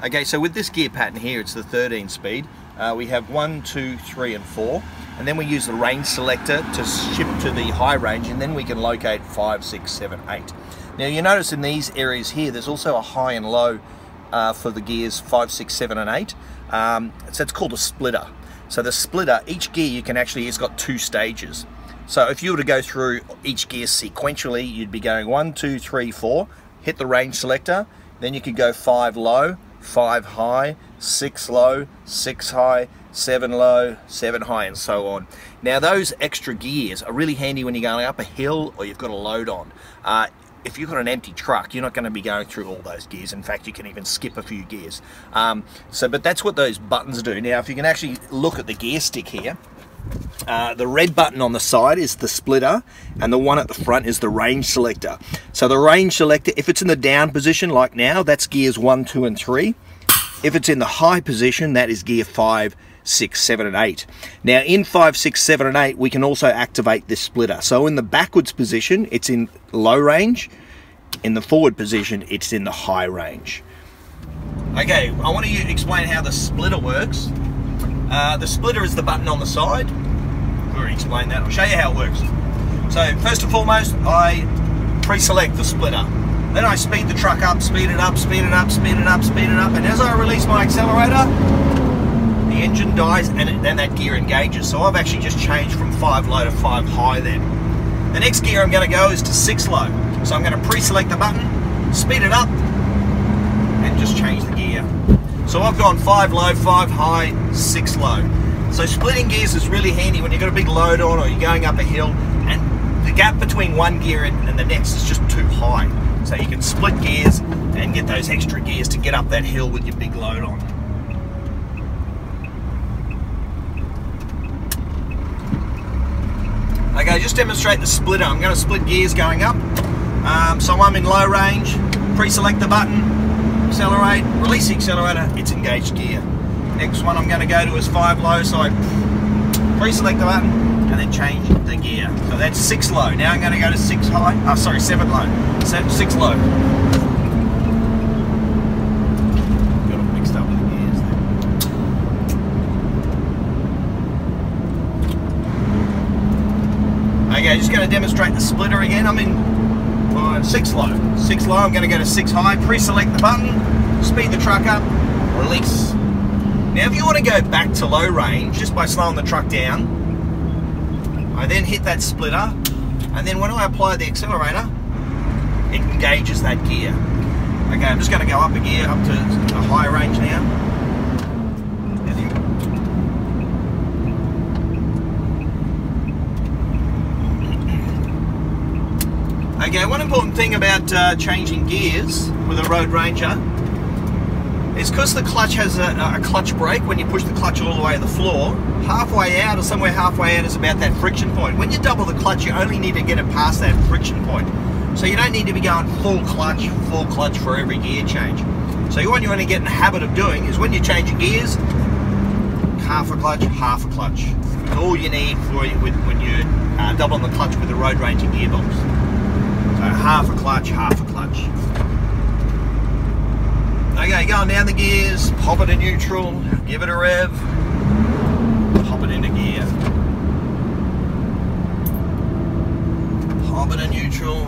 Okay, so with this gear pattern here, it's the 13 speed. Uh, we have one, two, three, and four. And then we use the range selector to shift to the high range, and then we can locate five, six, seven, eight. Now you notice in these areas here, there's also a high and low uh, for the gears five, six, seven, and eight. Um, so it's called a splitter. So the splitter, each gear you can actually, it's got two stages. So if you were to go through each gear sequentially, you'd be going one, two, three, four, hit the range selector, then you could go five low, five high, six low, six high, seven low, seven high, and so on. Now those extra gears are really handy when you're going up a hill or you've got a load on. Uh, if you've got an empty truck, you're not going to be going through all those gears. In fact, you can even skip a few gears. Um, so, but that's what those buttons do. Now, if you can actually look at the gear stick here, uh, the red button on the side is the splitter and the one at the front is the range selector. So the range selector, if it's in the down position like now, that's gears one, two, and three. If it's in the high position, that is gear five, six, seven, and eight. Now in five, six, seven, and eight, we can also activate this splitter. So in the backwards position, it's in low range. In the forward position, it's in the high range. Okay, I want to explain how the splitter works. Uh, the splitter is the button on the side. I've already explained that. I'll show you how it works. So first and foremost, I pre-select the splitter. Then I speed the truck up, speed it up, speed it up, speed it up, speed it up, and as I release my accelerator, the engine dies and then that gear engages. So I've actually just changed from 5 low to 5 high then. The next gear I'm going to go is to 6 low. So I'm going to pre-select the button, speed it up, and just change the gear. So I've gone 5 low, 5 high, 6 low. So splitting gears is really handy when you've got a big load on or you're going up a hill and the gap between one gear and, and the next is just too high. So you can split gears and get those extra gears to get up that hill with your big load on. Okay, just demonstrate the splitter. I'm going to split gears going up. Um, so I'm in low range, pre-select the button, accelerate, release the accelerator, it's engaged gear. Next one I'm going to go to is 5 low, so I pre-select the button and then change the gear. So that's 6 low. Now I'm going to go to 6 high, oh sorry, 7 low, 6 low. Got it mixed up with the gears there. Okay, just going to demonstrate the splitter again. I'm in six low. Six low, I'm gonna go to six high, pre-select the button, speed the truck up, release. Now if you wanna go back to low range, just by slowing the truck down, I then hit that splitter, and then when I apply the accelerator, it engages that gear. Okay, I'm just gonna go up a gear, up to a high range now. Okay, one important thing about uh, changing gears with a Road Ranger is because the clutch has a, a, clutch brake, when you push the clutch all the way to the floor, halfway out or somewhere halfway out is about that friction point. When you double the clutch, you only need to get it past that friction point. So you don't need to be going full clutch, full clutch for every gear change. So what you want to get in the habit of doing is when you change your gears, half a clutch, half a clutch. all you need for when you're uh, doubling the clutch with a Road Ranger gearbox. Half a clutch, half a clutch. Okay, going down the gears, pop it in neutral, give it a rev, pop it into gear. Pop it in neutral,